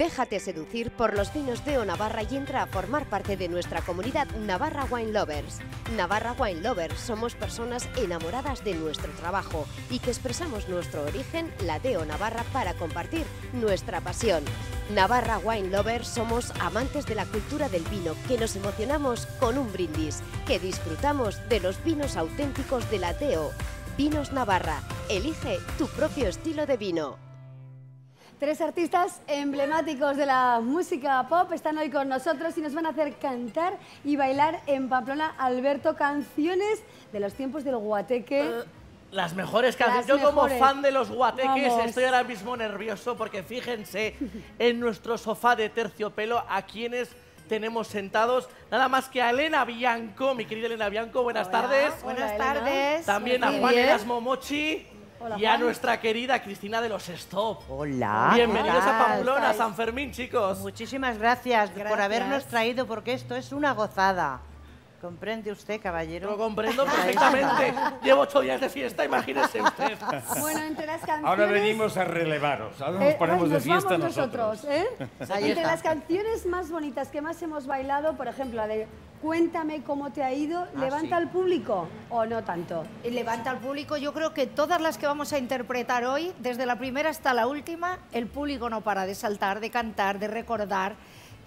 Déjate seducir por los vinos de Navarra y entra a formar parte de nuestra comunidad Navarra Wine Lovers. Navarra Wine Lovers somos personas enamoradas de nuestro trabajo y que expresamos nuestro origen, la de O Navarra, para compartir nuestra pasión. Navarra Wine Lovers somos amantes de la cultura del vino, que nos emocionamos con un brindis, que disfrutamos de los vinos auténticos de la DEO. Vinos Navarra, elige tu propio estilo de vino. Tres artistas emblemáticos de la música pop están hoy con nosotros y nos van a hacer cantar y bailar en Pamplona. Alberto, canciones de los tiempos del guateque. Eh, las mejores canciones. Las Yo como fan de los guateques Vamos. estoy ahora mismo nervioso porque fíjense en nuestro sofá de terciopelo a quienes tenemos sentados. Nada más que a Elena Bianco, mi querida Elena Bianco, buenas Hola. tardes. Buenas tardes. También a Juan. Erasmo Mochi Hola, y a nuestra querida Cristina de los Stop. Hola. Bienvenidos ¿qué a? Pamplona? San Fermín, chicos. Muchísimas gracias, por Gracias. habernos traído, porque esto es una gozada. ¿Comprende usted, Lo caballero? comprendo perfectamente. Llevo ocho días de fiesta, imagínese usted. Bueno, entre las canciones... Ahora venimos a relevaros. Ahora nos Eh, ponemos ay, de nos fiesta vamos nosotros. ¿eh? Ahí Entre está. las canciones más bonitas que más hemos bailado, por ejemplo, la de Cuéntame cómo te ha ido, ¿levanta sí. al público o no tanto? Y levanta al público. Yo creo que todas las que vamos a interpretar hoy, desde la primera hasta la última, el público no para de saltar, de cantar, de recordar.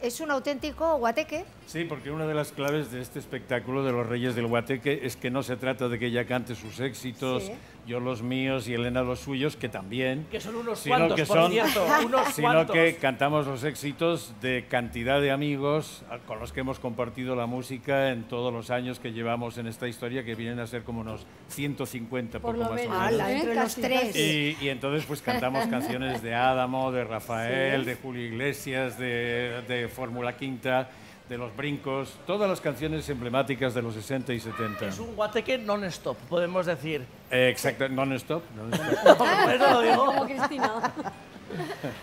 Es un auténtico guateque. Sí, porque una de las claves de este espectáculo de los Reyes del Guateque es que no se trata de que ella cante sus éxitos, Sí. Yo los míos y Elena los suyos, que también, Que son unos sino cuantos, que por son, cierto. Unos sino cuantos. que cantamos los éxitos de cantidad de amigos con los que hemos compartido la música en todos los años que llevamos en esta historia, que vienen a ser como unos 150 Por poco lo más menos. o menos. Ala, ¿eh? entre los tres. y entonces pues cantamos canciones de Adamo, de Rafael, de Julio Iglesias, de, de Fórmula Quinta, de Los Brincos, todas las canciones emblemáticas de los 60 y 70. Es un guateque non-stop, podemos decir. Eh, exacto, non-stop. non-stop. Por eso lo digo. Como Cristina.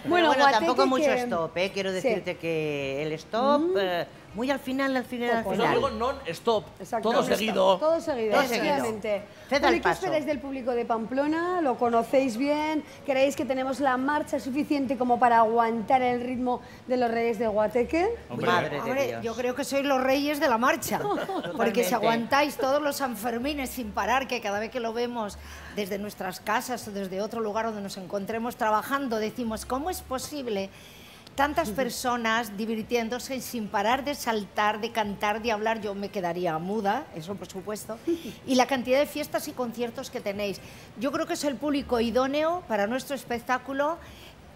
Bueno, guateque tampoco mucho stop, ¿eh? Quiero Sí. decirte que el stop, eh, muy al final, al final, al Poco, Yo final. digo non-stop, todo seguido. Todo seguido, Todo efectivamente. Ceda Bueno, el ¿y qué paso. esperáis del público de Pamplona? ¿Lo conocéis bien? ¿Creéis que tenemos la marcha suficiente como para aguantar el ritmo de los Reyes de Guateque? Hombre, Madre de Hombre, Dios. yo creo que sois los reyes de la marcha. Porque si aguantáis todos los Sanfermines sin parar, que cada vez que lo vemos desde nuestras casas o desde otro lugar donde nos encontremos trabajando, decimos, ¿cómo es posible tantas personas divirtiéndose sin parar de saltar, de cantar, de hablar? Yo me quedaría muda, eso por supuesto. Y la cantidad de fiestas y conciertos que tenéis. Yo creo que es el público idóneo para nuestro espectáculo.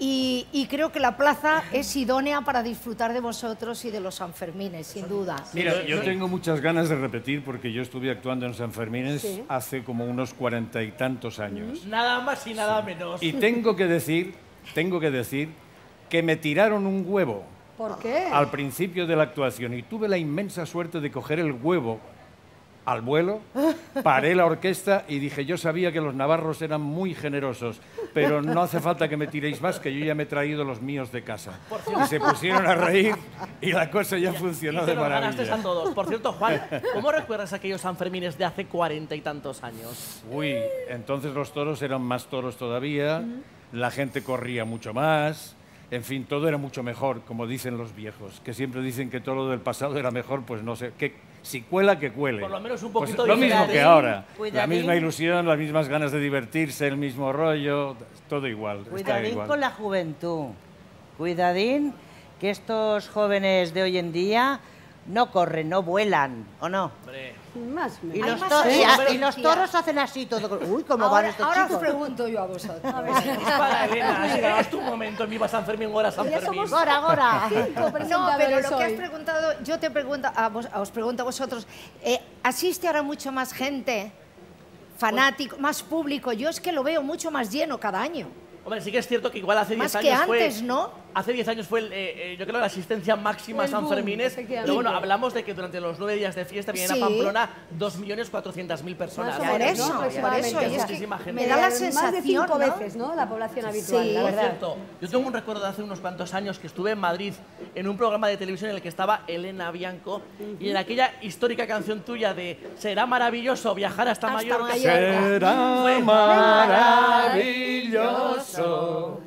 Y, y creo que la plaza es idónea para disfrutar de vosotros y de los Sanfermines, sin duda. Mira, yo tengo muchas ganas de repetir porque yo estuve actuando en San Fermín Sí. hace como unos cuarenta y tantos años. Nada más y nada menos. Y tengo que decir, tengo que decir que me tiraron un huevo ¿Por qué? al principio de la actuación y tuve la inmensa suerte de coger el huevo al vuelo, paré la orquesta y dije, yo sabía que los navarros eran muy generosos, pero no hace falta que me tiréis más, que yo ya me he traído los míos de casa. Y se pusieron a reír y la cosa ya funcionó Y de te ganaste a maravilla. todos. Por cierto, Juan, ¿cómo recuerdas aquellos Sanfermines de hace cuarenta y tantos años? Uy, entonces los toros eran más toros todavía, la gente corría mucho más, en fin, todo era mucho mejor, como dicen los viejos, que siempre dicen que todo lo del pasado era mejor, pues no sé, que si cuela, que cuele. Por lo menos un Pues poquito Lo mismo que ahora, la misma ilusión, las mismas ganas de divertirse, el mismo rollo, todo igual. está Cuidadín igual. con la juventud. Cuidadín que estos jóvenes de hoy en día no corren, no vuelan, ¿o no? Hombre, Más o Y los, más to- y a- los toros hacen así todo. Uy, ¿cómo van Ahora, estos ahora os chicos? pregunto yo a vosotros. es para Elena, Elena, es tu momento en Viva San Fermín, ahora San Ya Fermín. somos Gora, gora. cinco No, pero lo que has preguntado, yo te pregunto, a vos- os pregunto a vosotros, eh, ¿asiste ahora mucho más gente, fanático, más público? Yo es que lo veo mucho más lleno cada año. Hombre, sí que es cierto que igual hace 10 Más años que fue... antes, ¿no? Hace 10 años fue, el, eh, eh, yo creo, la asistencia máxima a San boom, Fermines. Pero bueno, hablamos de que durante los nueve días de fiesta vienen Sí. a Pamplona 2.400.000 personas. Por eso, ¿no? por eso, es que gente. me da la Más de sensación, cinco ¿no? veces, ¿no? La población habitual, Sí. la Por cierto, yo tengo un recuerdo de hace unos cuantos años que estuve en Madrid en un programa de televisión en el que estaba Elena Bianco y en aquella histórica canción tuya de Será maravilloso viajar hasta, Hasta Mallorca. Mallorca. Será maravilloso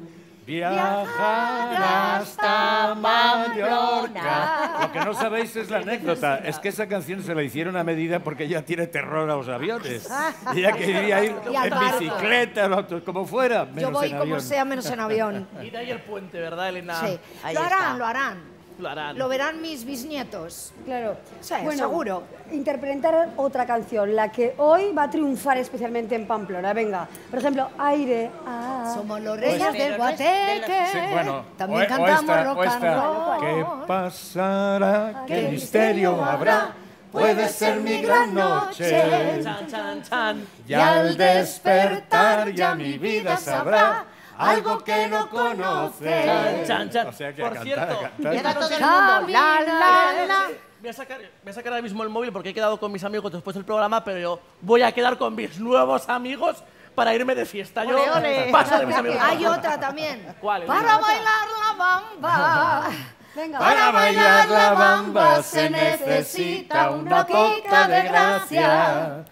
Viajar hasta Mallorca. Lo que no sabéis es la anécdota. Es que esa canción se la hicieron a medida porque ella tiene terror a los aviones. Ella quería ir en bicicleta, como fuera. Yo menos voy en como sea, menos en avión. Y de ahí el puente, ¿verdad, Elena? Sí. Ahí Lo harán, está. lo harán. Lo harán. Lo verán mis bisnietos. Claro. Sí, seguro. Interpretar otra canción, la que hoy va a triunfar especialmente en Pamplona. Venga, por ejemplo, Aire. ah. Somos los Pues, reyes pero del de guateque. Sí, bueno, También o- o cantamos esta- rock o and roll. ¿Qué pasará? ¿Qué ¿Qué misterio habrá? Puede ser mi gran noche. Chan, chan, chan. Y al despertar ya mi vida sabrá algo que no conoce. Chan, chan. O sea que Por cantar, cierto, cantar. Llega todo el mundo. La, la, la. Voy a, sacar, voy a sacar ahora mismo el móvil porque he quedado con mis amigos después del programa, pero yo voy a quedar con mis nuevos amigos para irme de fiesta. Yo Ole, ole. paso de mis amigos. Hay otra también. ¿Cuál es? Para bailar la bamba. Venga. Para bailar la bamba se necesita una poca de gracia.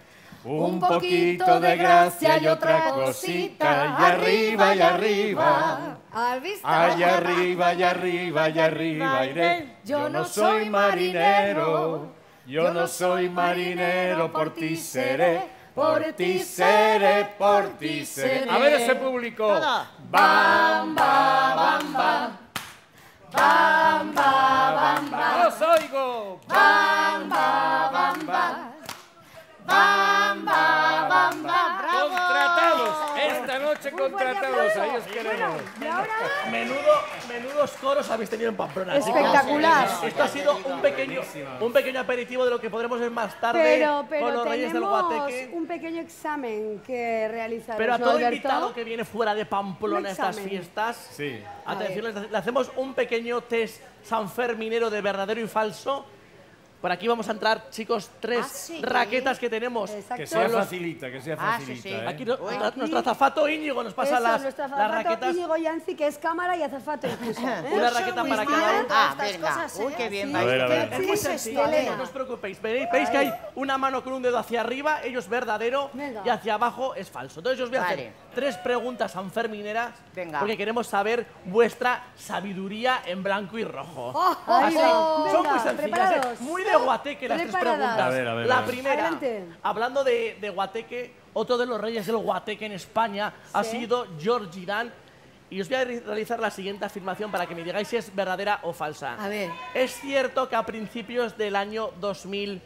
Un poquito de gracia y otra cosita. Y arriba y arriba. Allá arriba, allá arriba, allá arriba iré. Yo no soy marinero, yo no soy marinero, por ti seré, por ti seré, por ti seré. A ver ese público. Bamba, bamba. Bamba, bamba. Os oigo. Bamba, contratados. aplauso. Ahí os queremos. Y ahora, Menudo, menudos coros habéis tenido en Pamplona. chicos. espectacular. Esto ha sido un pequeño, un pequeño aperitivo de lo que podremos ver más tarde Pero, con pero los Reyes del tenemos Guateque. un pequeño examen que realizar. Pero a ¿no, todo Alberto? invitado que viene fuera de Pamplona a estas examen. fiestas, Sí. atención, le le hacemos un pequeño test sanferminero de verdadero y falso. Por aquí vamos a entrar, chicos, tres Ah, sí. raquetas que tenemos. Exacto. Que sea facilita, que sea Ah, sí, facilita. sí. ¿eh? Aquí no- Aquí. nuestro azafato Íñigo nos pasa Eso, las, nuestro las azafato raquetas. Íñigo Yancy, que es cámara y azafato incluso. ¿eh? Una raqueta para cada uno. Ah, venga. cosas, Uy, ¿eh? qué bien A ver, a ver. Es muy Sí, sencillo, no os preocupéis. Veréis, veis que hay una mano con un dedo hacia arriba, ello es verdadero, Venga. y hacia abajo es falso. Entonces yo os voy a Vale. hacer tres preguntas sanfermineras, Venga. porque queremos saber vuestra sabiduría en blanco y rojo. Ahí Así, va. son Venga, muy sencillas, ¿eh? muy de guateque las tres Preparadas. preguntas. A ver, a ver, La a ver. primera, Adelante. hablando de, de guateque, otro de los reyes del guateque en España ha Sí. sido George Irán. Y os voy a re- realizar la siguiente afirmación para que me digáis si es verdadera o falsa. A ver. Es cierto que a principios del año 2000,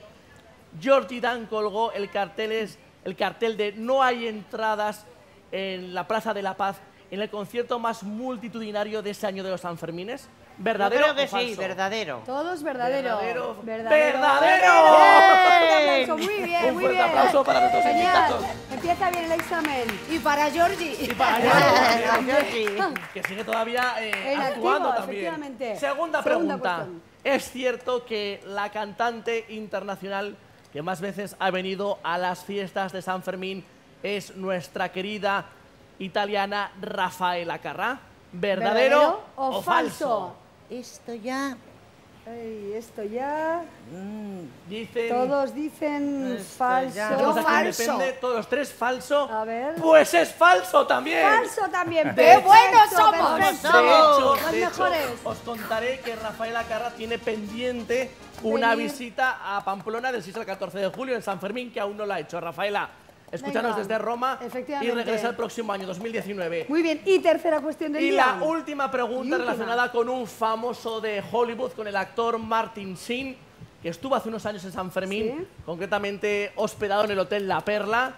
George Dan colgó el, carteles, el cartel de No hay entradas en la Plaza de la Paz en el concierto más multitudinario de ese año de los Sanfermines. Yo ¿Verdadero creo que o falso? sí, verdadero. Todo es verdadero. Verdadero. Verdadero. ¡Verdadero! Un fuerte aplauso, Muy bien, Un muy fuerte bien. aplauso para nuestros Genial. invitados. Empieza bien el examen. Y para Georgie. Y para allá, que sigue todavía eh, En actuando activo, también. efectivamente. Segunda Segunda pregunta. cuestión. ¿Es cierto que la cantante internacional que más veces ha venido a las fiestas de San Fermín es nuestra querida italiana Rafaela Carrà? ¿Verdadero, ¿Verdadero o falso? Esto ya... Ay, esto ya. Dicen... Todos dicen Esto falso. ya. Yo falso. Depende, todos tres falso. A ver. Pues es falso también. Falso también. ¡Qué buenos somos! perfecto. De hecho, Los de hecho, mejores. os contaré que Rafaela Carra tiene pendiente una Venir. visita a Pamplona del 6 al 14 de julio en San Fermín, que aún no la ha hecho. Rafaela, escúchanos Venga. desde Roma y Efectivamente. regresa el próximo año, 2019. Muy bien. Y tercera cuestión del Y día. la última pregunta Y última. relacionada con un famoso de Hollywood, con el actor Martin Sheen, que estuvo hace unos años en San Fermín, Sí. concretamente hospedado en el Hotel La Perla.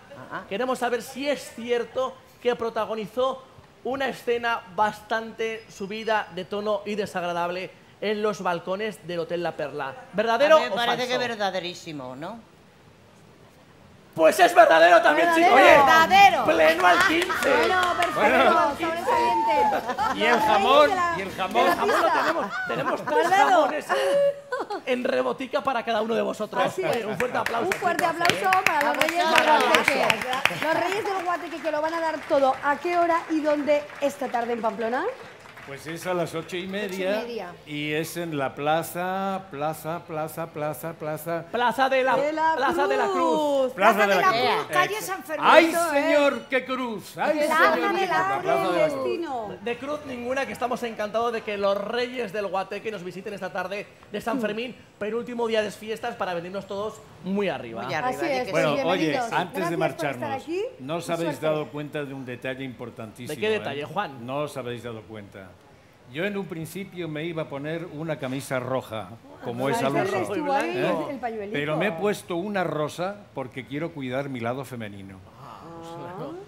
Queremos saber si es cierto que protagonizó una escena bastante subida de tono y desagradable en los balcones del Hotel La Perla. ¿Verdadero A mí me o parece falso? que verdaderísimo, ¿no? Pues es verdadero también, chicos. Oye, Verdadero. pleno al 15. Bueno, perfecto. Sobresaliente. Y el jamón, de y el de jamón. Jamón lo tenemos. Tenemos tres jamones en rebotica para cada uno de vosotros. Así Oye, es. un fuerte aplauso. Un fuerte chicos, aplauso ¿eh? para los Reyes del Guateque. Los Reyes del Guateque que lo van a dar todo. ¿A qué hora y dónde esta tarde en Pamplona? Pues es a las ocho y media, Ocho y media. y es en la plaza, plaza, plaza, plaza, plaza. Plaza de la, De la Plaza de la Cruz. Plaza de la Cruz. Cruz, calle San Fermín. ¡Ay, ¿eh? señor, qué cruz! ¡Ay, Que Plaza señor, de qué la cruz! Plaza de la Cruz. destino. De cruz ninguna, que estamos encantados de que los reyes del Guateque nos visiten esta tarde de San Fermín, penúltimo día de fiestas para venirnos todos muy arriba. Muy arriba. Así di es, que Bueno, oye, antes Gracias de marcharnos. ¿no os habéis suerte. dado cuenta de un detalle importantísimo? ¿De qué eh? detalle, Juan? No os habéis dado cuenta. Yo en un principio me iba a poner una camisa roja, como es Ahí al se uso. estuvo ahí ¿Eh? Pero me he puesto una rosa porque quiero cuidar mi lado femenino.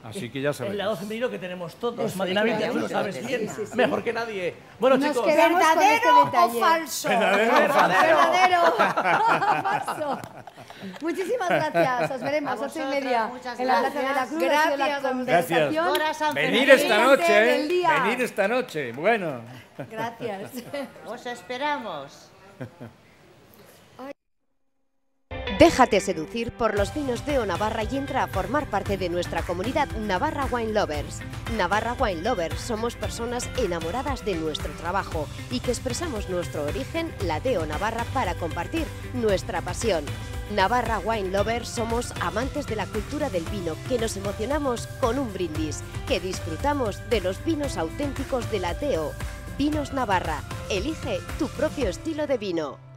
Así que ya sabéis. El lado femenino que tenemos todos. Marina tú lo sabes bien. sí, sí. Mejor que nadie. Bueno, Nos chicos. con este ¿Verdadero o falso? Verdadero. Falso. Muchísimas gracias. Os veremos A ocho y media muchas en la Plaza de la gracias. Cruz. Sido la Gracias, conversación. Venir esta noche, ¿eh? Venir esta noche. Bueno. Gracias. Os esperamos. Déjate seducir por los vinos de O Navarra y entra a formar parte de nuestra comunidad Navarra Wine Lovers. Navarra Wine Lovers somos personas enamoradas de nuestro trabajo y que expresamos nuestro origen, la de O Navarra, para compartir nuestra pasión. Navarra Wine Lovers somos amantes de la cultura del vino, que nos emocionamos con un brindis, que disfrutamos de los vinos auténticos de la DEO. Vinos Navarra, elige tu propio estilo de vino.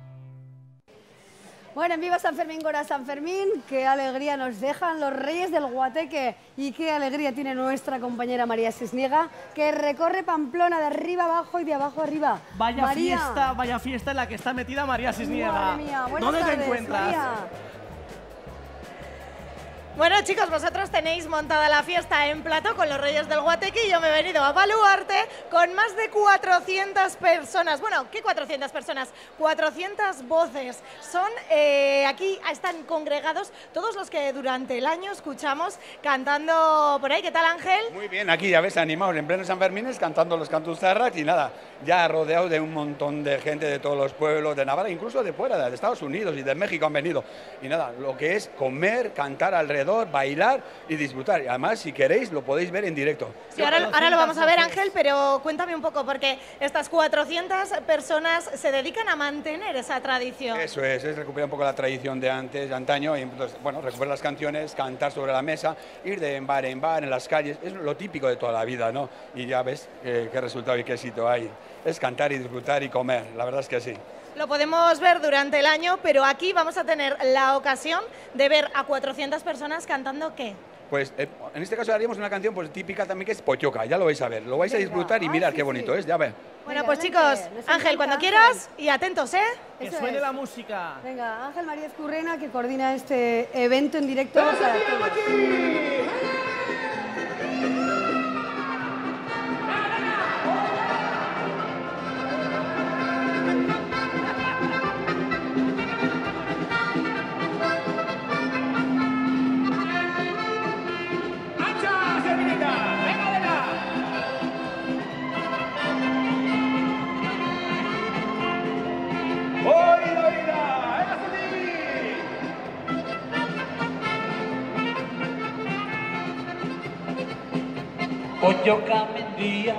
Bueno, en viva San Fermín, Gora San Fermín, qué alegría nos dejan los reyes del Guateque y qué alegría tiene nuestra compañera María Sisniega, que recorre Pamplona de arriba abajo y de abajo arriba. Vaya María, fiesta, vaya fiesta en la que está metida María Sisniega. Madre mía, ¿Dónde tardes, te encuentras? María. Bueno, chicos, vosotros tenéis montada la fiesta en plato con los Reyes del Guateque y yo me he venido a Baluarte con más de 400 personas. Bueno, ¿qué 400 personas? 400 voces. Son, eh, aquí están congregados todos los que durante el año escuchamos cantando por ahí. ¿Qué tal, Ángel? Muy bien, aquí ya ves, animados en pleno San Fermines cantando los cantustarras y nada, ya rodeado de un montón de gente de todos los pueblos de Navarra, incluso de fuera, de Estados Unidos y de México han venido. Y nada, lo que es comer, cantar alrededor, bailar y disfrutar. Y además, si queréis, lo podéis ver en directo. Sí, ahora, ahora lo vamos a ver, Ángel, pero cuéntame un poco, porque estas 400 personas se dedican a mantener esa tradición. Eso es, es recuperar un poco la tradición de antes, de antaño, y entonces, bueno, recuperar las canciones, cantar sobre la mesa, ir de bar en bar, en las calles, es lo típico de toda la vida, ¿no? Y ya ves eh, qué resultado y qué éxito hay. Es cantar y disfrutar y comer, la verdad es que sí. Lo podemos ver durante el año, pero aquí vamos a tener la ocasión de ver a 400 personas cantando qué. Pues eh, en este caso haríamos una canción pues, típica también que es Pochoca, ya lo vais a ver, lo vais a disfrutar y Ah, mirar sí, qué bonito sí. es, ya ves. Bueno, pues chicos, Ángel, cuando quieras y atentos, ¿eh? Que Eso suene es. la música. Venga, Ángel María Escurrena, que coordina este evento en directo para Otsoka mendia,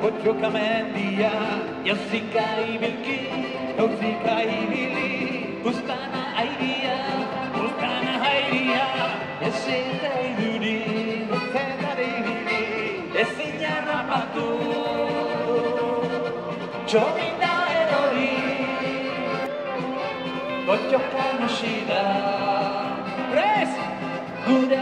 otsoka mendia Jauzika ibilki, jauzika ibili Uztana airia, uztana airia Ez eta iduri, ez eta iduri Ez inan amatu, txomina erori Otsoka nasida, res, gure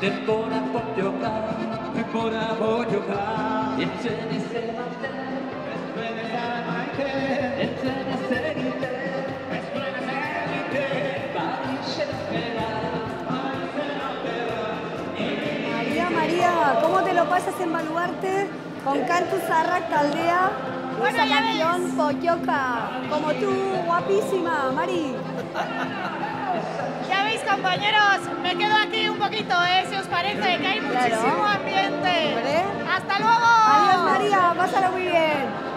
Tempora tempora Parixen bera. María, María, ¿cómo te lo pasas en Baluarte con Cantu Zarrak Taldea? Bueno, esa canción Poyoka, como tú, guapísima, Mari. Compañeros, me quedo aquí un poquito, ¿eh? Si os parece, que hay muchísimo ambiente. ¡Hasta luego! Adiós María, pásalo muy bien.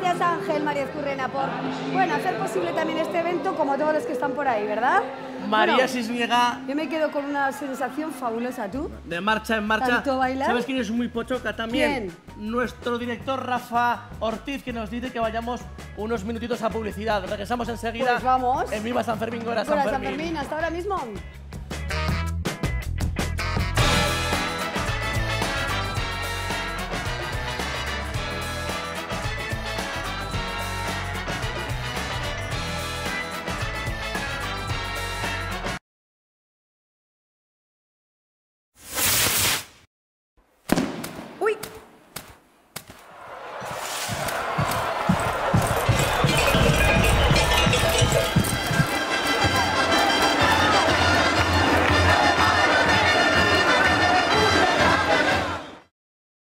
Gracias Ángel, María Escurrena, por bueno, hacer posible también este evento, como todos los que están por ahí, ¿verdad? María Bueno, Sisniega, Yo me quedo con una sensación fabulosa, ¿tú? de marcha en marcha. ¿Tanto bailar? ¿Sabes quién es muy pochoca también? ¿Quién? Nuestro director Rafa Ortiz, que nos dice que vayamos unos minutitos a publicidad. Regresamos enseguida. Pues vamos. En Viva San Fermín, Gora San Hola, San. Fermín, hasta ahora mismo.